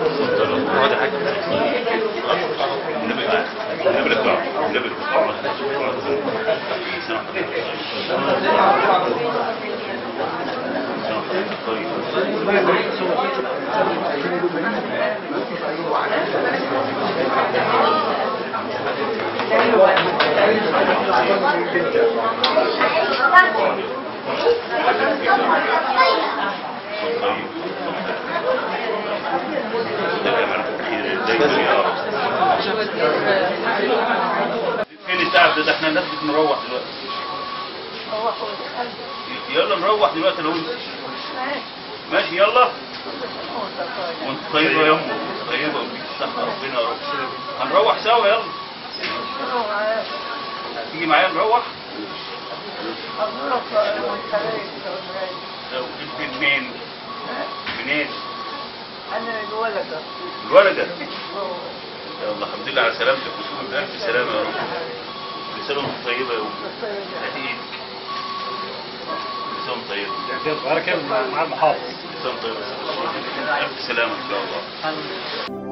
هو ده Thank you. فين التعب ده؟ إحنا الناس بنروح دلوقتي. يلا نروح دلوقتي لو انت. ماشي يلا. وانت طيبة يا أمه. طيبة الصحة ربنا يا رب. هنروح سوا يلا. تيجي معايا نروح؟ منين منين؟ أنا الولد. الولدة يلا الحمد لله على سلامتك وتكون بألف سلامة يا رب. كل سنة وانت طيبة يا إيدك كل سنة وانت طيبة. بارك مع المحافظ كل سنة وانت طيبة. ألف سلامة إن شاء الله.